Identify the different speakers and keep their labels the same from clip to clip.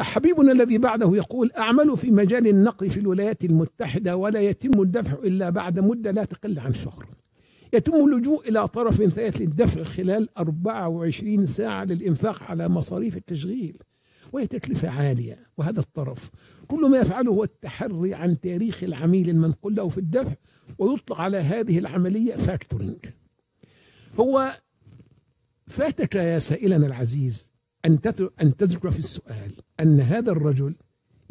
Speaker 1: حبيبنا الذي بعده يقول أعمل في مجال النقل في الولايات المتحدة ولا يتم الدفع إلا بعد مدة لا تقل عن شهر. يتم اللجوء إلى طرف ثالث للدفع خلال 24 ساعة للإنفاق على مصاريف التشغيل وهي تكلفة عالية. وهذا الطرف كل ما يفعله هو التحري عن تاريخ العميل المنقول له في الدفع ويطلق على هذه العملية فاكتورينج هو فاتك يا سائلنا العزيز أن أن تذكر في السؤال أن هذا الرجل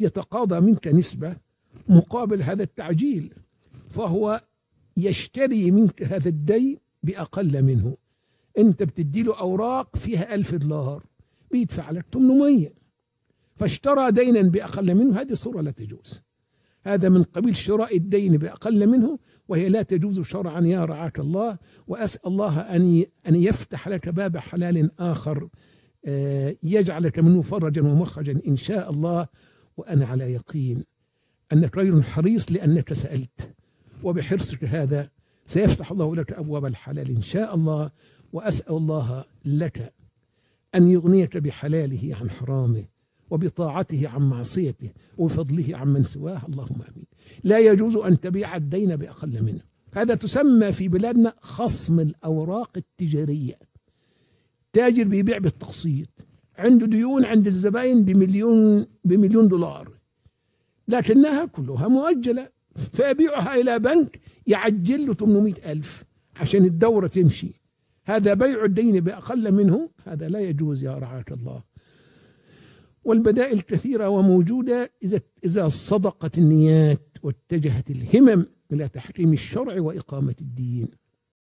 Speaker 1: يتقاضى منك نسبة مقابل هذا التعجيل فهو يشتري منك هذا الدين بأقل منه. أنت بتدي له أوراق فيها ألف دولار بيدفع لك 800 فاشترى دينا بأقل منه هذه صورة لا تجوز. هذا من قبيل شراء الدين بأقل منه وهي لا تجوز شرعا يا رعاك الله. وأسأل الله أن أن يفتح لك باب حلال آخر يجعلك منه فرجا ومخرجا إن شاء الله وأنا على يقين أنك رجل حريص لأنك سألت وبحرصك هذا سيفتح الله لك أبواب الحلال إن شاء الله وأسأل الله لك أن يغنيك بحلاله عن حرامه وبطاعته عن معصيته وبفضله عن من سواه اللهم آمين. لا يجوز أن تبيع الدين بأقل منه. هذا تسمى في بلادنا خصم الأوراق التجارية. تاجر بيبيع بالتقسيط. عنده ديون عند الزباين بمليون بمليون دولار. لكنها كلها مؤجلة. فيبيعها إلى بنك يعجل له 800 ألف عشان الدورة تمشي. هذا بيع الدين بأقل منه. هذا لا يجوز يا رعاك الله. والبدائل كثيرة وموجودة إذا إذا صدقت النيات واتجهت الهمم إلى تحكيم الشرع وإقامة الدين.